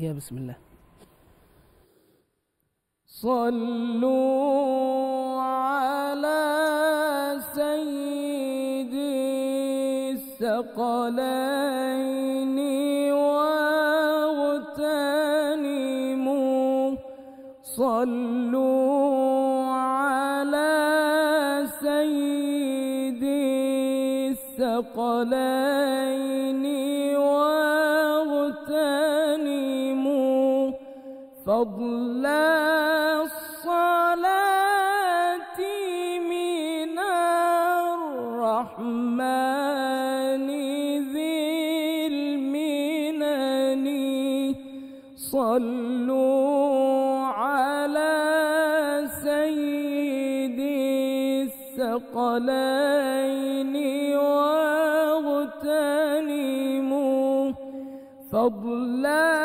يا بسم الله. صلوا على سيد الثقلين واغتنموا. صلوا على سيد الثقلين فضل الصلاة من الرحمن ذي المنن. صلوا على سيد الثقلين واغتنموا فضل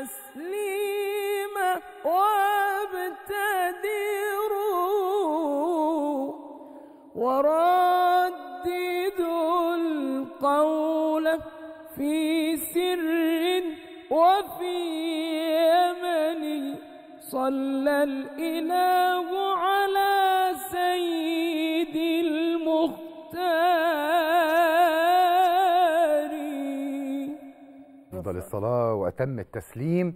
التسليم وابتدروا ورددوا القول في سر وفي يمن صلى الإله على أفضل الصلاة وأتم التسليم.